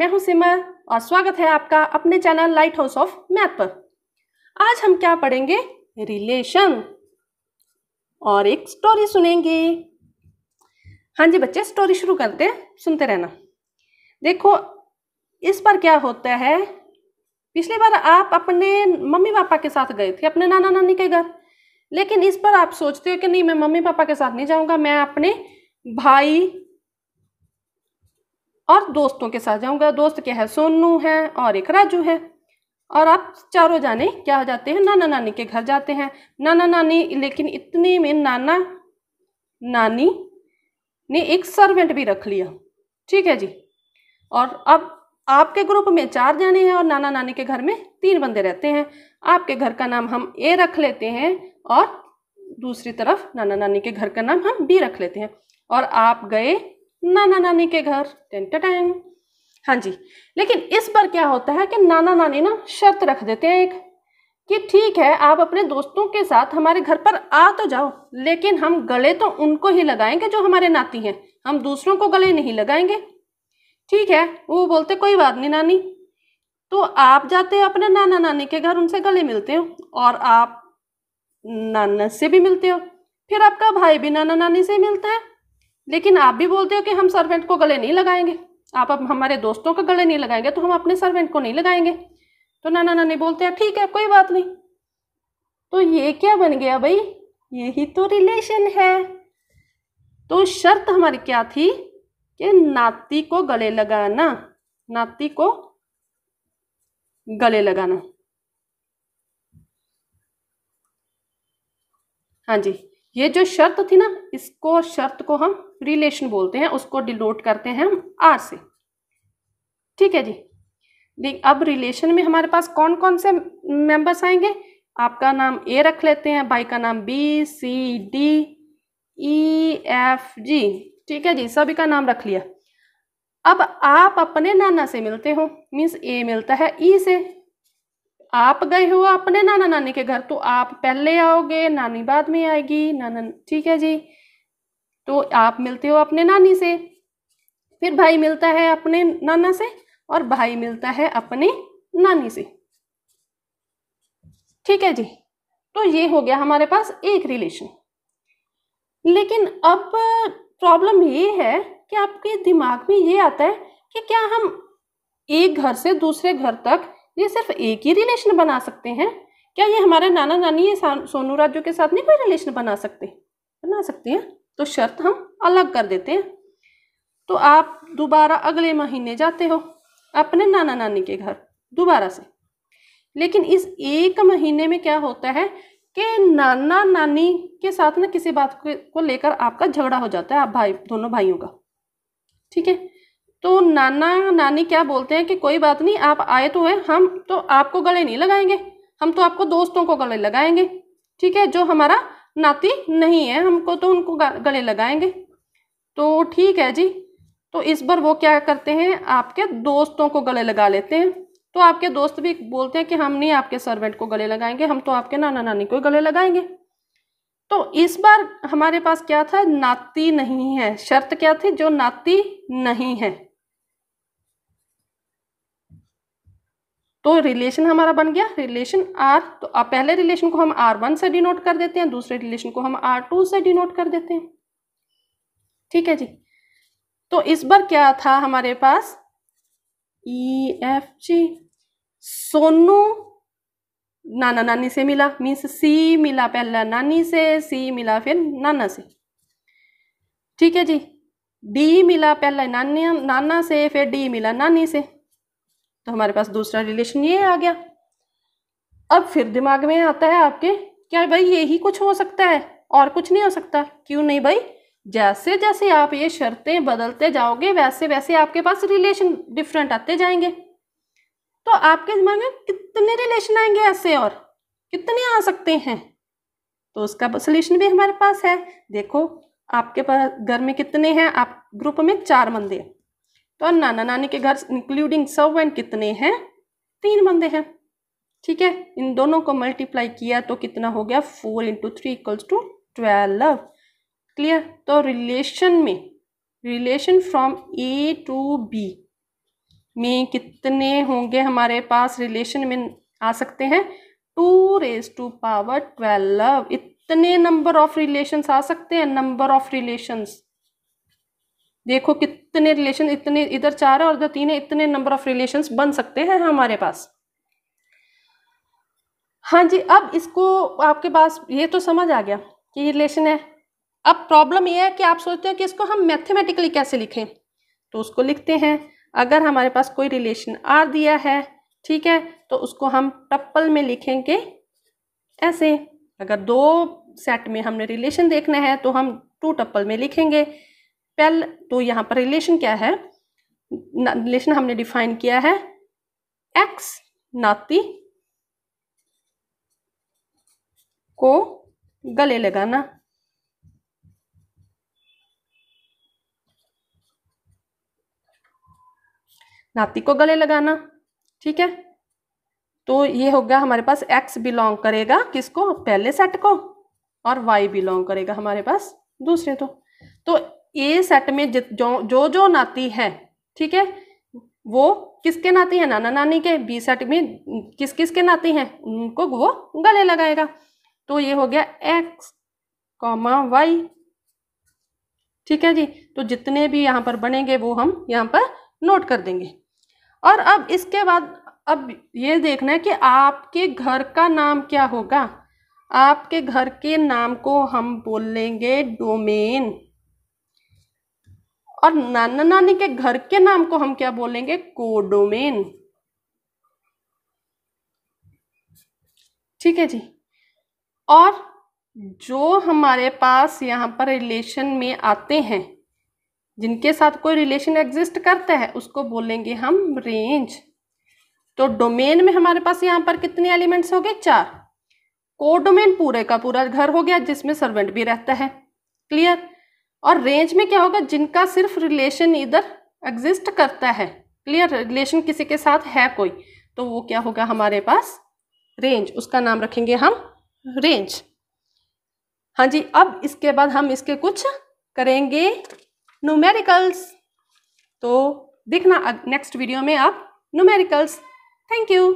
मैं हूँ सिमर और स्वागत है आपका अपने channel light house of math पर। आज हम क्या पढ़ेंगे? रिलेशन और एक स्टोरी सुनेंगे। हाँ जी बच्चे स्टोरी शुरू करते हैं, सुनते रहना। देखो, इस पर क्या होता है? पिछली बार आप अपने मम्मी पापा के साथ गए थे, अपने नाना नानी के घर। लेकिन इस पर आप सोचते हो कि नहीं, मैं मम्मी पापा के साथ नहीं जाऊँगा, मैं अपने भाई और दोस्तों के साथ जाऊँगा। दोस्त क्या है? सोनू है और एक राजू है। और आप चारों जाने क्या हो जाते हैं? नाना नानी के घर जाते हैं। नाना नानी, लेकिन इतने में नाना नानी ने एक सर्वेंट भी रख लिया। ठीक है जी? और अब आपके ग्रुप में चार जाने हैं और नाना नानी के घर में तीन बंदे रहते हैं। आपके घर का नाम हम ए रख लेते हैं और दूसरी तरफ़ नाना नानी के घर का नाम हम बी रख लेते हैं। और आप गए नाना नानी के घर। टेन टेन हाँ जी। लेकिन इस बार क्या होता है कि नाना नानी ना शर्त रख देते हैं एक, कि ठीक है, आप अपने दोस्तों के साथ हमारे घर पर आ तो जाओ, लेकिन हम गले तो उनको ही लगाएँगे जो हमारे नाती हैं। हम दूसरों को गले नहीं लगाएँगे। ठीक है, वो बोलते, कोई बात नहीं नानी। तो आप जाते हो अपने नाना नानी के घर, उनसे गले मिलते हो, और आप नाना से भी मिलते हो। फिर आपका भाई भी नाना नानी से मिलता है। लेकिन आप भी बोलते हो कि हम सर्वेंट को गले नहीं लगाएँगे। आप अब हमारे दोस्तों को गले नहीं लगाएँगे तो हम अपने सर्वेंट को नहीं लगाएँगे। तो नाना नानी बोलते हैं, ठीक है, कोई बात नहीं। तो ये क्या बन गया भाई? यही तो रिलेशन है। तो शर्त हमारी क्या थी कि नाती को गले लगाना, नाती को गले लगाना। हाँ जी, ये जो शर्त थी ना, इसको शर्त को हम रिलेशन बोलते हैं, उसको डिनोट करते हैं हम आर से। ठीक है जी? देख, अब रिलेशन में हमारे पास कौन कौन से मेंबर्स आएँगे? आपका नाम ए रख लेते हैं, भाई का नाम B C D E F G ठीक है जी? सभी का नाम रख लिया। अब आप अपने नाना से मिलते हो मीन्स ए मिलता है ई से। आप गए हो अपने नाना नानी के घर तो आप पहले आओगे, नानी बाद में आएगी, नाना ठीक है जी? तो आप मिलते हो अपने नानी से। फिर भाई मिलता है अपने नाना से और भाई मिलता है अपने नानी से। ठीक है जी? तो ये हो गया हमारे पास एक रिलेशन लेकिन अब प्रॉब्लम ये है कि आपके दिमाग में ये आता है कि क्या हम एक घर से दूसरे घर तक ये सिर्फ़ एक ही रिलेशन बना सकते हैं? क्या ये हमारे नाना नानी ये सोनू राजू के साथ नहीं कोई रिलेशन बना सकते? बना सकते हैं? तो शर्त हम अलग कर देते हैं। तो आप दोबारा अगले महीने जाते हो अपने नाना नानी के घर दोबारा से। लेकिन इस एक महीने में क्या होता है कि नाना नानी के साथ ना किसी बात को लेकर आपका झगड़ा हो जाता है, आप भाई, दोनों भाइयों का। ठीक है? तो नाना नानी क्या बोलते हैं कि कोई बात नहीं, आप आए तो हैं, हम तो आपको गले नहीं लगाएँगे, हम तो आपको दोस्तों को गले लगाएँगे। ठीक है? जो हमारा नाती नहीं है, हमको तो उनको गले लगाएँगे। तो ठीक है जी तो इस बार वो क्या करते हैं, आपके दोस्तों को गले लगा लेते हैं। तो आपके दोस्त भी बोलते हैं कि हम नहीं आपके सर्वेंट को गले लगाएँगे, हम तो आपके नाना नानी को गले लगाएँगे। तो इस बार हमारे पास क्या था, नाती नहीं है। शर्त क्या थी, जो नाती नहीं है। तो रिलेशन हमारा बन गया। रिलेशन आर तो अब पहले रिलेशन को हम आर वन से डिनोट कर देते हैं, दूसरे रिलेशन को हम आर टू से डिनोट कर देते हैं। ठीक है जी? तो इस बार क्या था हमारे पास? ई एफ़ जी सोनू नाना नानी से मिला मीन्स सी मिला पहला नानी से सी मिला फिर नाना से। ठीक है जी? डी मिला पहला नानी नाना से, फिर डी मिला नानी से। तो हमारे पास दूसरा रिलेशन ये आ गया। अब फिर दिमाग में आता है आपके, क्या भाई यही कुछ हो सकता है? और कुछ नहीं हो सकता। क्यों नहीं भाई? जैसे जैसे आप ये शर्तें बदलते जाओगे, वैसे वैसे आपके पास रिलेशन डिफरेंट आते जाएँगे। तो आपके दिमाग में कितने रिलेशन आएँगे ऐसे और? कितने आ सकते हैं? तो उसका सोल्यूशन भी हमारे पास है। देखो, आपके पास घर में कितने हैं? आप ग्रुप में चार बंदे तो नाना नानी के घर इंक्लूडिंग सर्वेंट कितने हैं? तीन बंदे हैं। ठीक है? इन दोनों को मल्टीप्लाई किया तो कितना हो गया? Four into three equals to twelve clear तो रिलेशन में relation from A to B में कितने होंगे हमारे पास? रिलेशन में आ सकते हैं। Two raise to power twelve इतने नंबर ऑफ़ रिलेशंस आ सकते हैं नंबर ऑफ़ रिलेशंस देखो कितने रिलेशन इतने इधर चार है और इधर तीन है, इतने नंबर ऑफ़ रिलेशंस बन सकते हैं हमारे पास। हाँ जी, अब इसको आपके पास, ये तो समझ आ गया कि ये रिलेशन है। अब प्रॉब्लम ये है कि आप सोचते हैं कि इसको हम मैथमेटिकली कैसे लिखें? तो उसको लिखते हैं, अगर हमारे पास कोई रिलेशन आर दिया है, ठीक है तो उसको हम टप्पल में लिखेंगे ऐसे। अगर दो सेट में हमने रिलेशन देखना है तो हम टू टप्पल में लिखेंगे। पहले तो यहाँ पर रिलेशन क्या है? रिलेशन हमने डिफाइन किया है एक्स नाती को गले लगाना। नाती को गले लगाना, ठीक है? तो ये हो गया हमारे पास x बिलोंग करेगा किसको? पहले सेट को, और y बिलोंग करेगा हमारे पास दूसरे तो तो ए सेट में जित, जो जो जो नाती है, ठीक है? वो किसके नाती है? नाना नानी के। बी सेट में किस किस के नाती हैं? उनको वो गले लगाएगा। तो ये हो गया एक्स कॉमा वाई ठीक है जी? तो जितने भी यहाँ पर बनेंगे, वो हम यहाँ पर नोट कर देंगे। और अब इसके बाद, अब ये देखना है कि आपके घर का नाम क्या होगा? आपके घर के नाम को हम बोल लेंगे डोमेन और नाना नानी के घर के नाम को हम क्या बोलेंगे? कोडोमेन। ठीक है जी। और जो हमारे पास यहाँ पर रिलेशन में आते हैं, जिनके साथ कोई रिलेशन एग्जिस्ट करता है, उसको बोलेंगे हम रेंज तो डोमेन में हमारे पास यहाँ पर कितने एलिमेंट्स हो गए? चार। कोडोमेन पूरे का पूरा घर हो गया, जिसमें सर्वेंट भी रहता है। क्लियर और रेंज में क्या होगा? जिनका सिर्फ़ रिलेशन इधर एग्जिस्ट करता है क्लियर रिलेशन किसी के साथ है कोई तो वो क्या होगा हमारे पास? रेंज उसका नाम रखेंगे हम रेंज हाँ जी, अब इसके बाद हम इसके कुछ करेंगे न्यूमेरिकल्स तो देखना नेक्स्ट वीडियो में आप न्यूमेरिकल्स थैंक यू